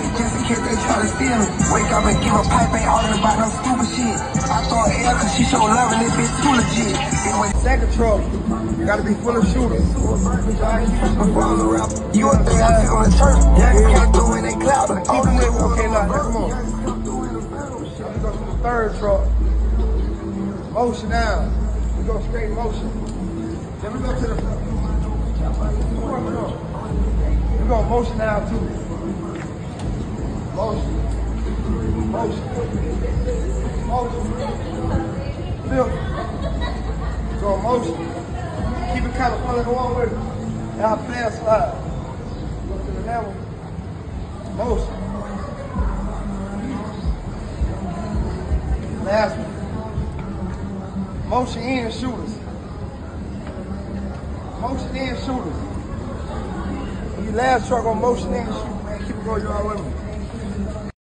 keep pocket just in case they try to steal me. Wake up and give a pipe, ain't all about no stupid shit. I an L cause she show love and this bitch too legit. Anyway, second truck, gotta be full of shooters. You would think I feel in church, yeah, you can't do it, they cloud. All the niggas, okay, now, come on. We go to the third truck. Motion down. We go straight motion. Then we go to the. Front. We go motion down too. Motion. Motion. Motion. Feel. Go motion. Keep it kind of pulling along with it. Now a slide. Go to the level. Motion. Last one. Motion in shooters. Motion in shooters. You last truck on motion in shooters, man. Keep it going, you all with me.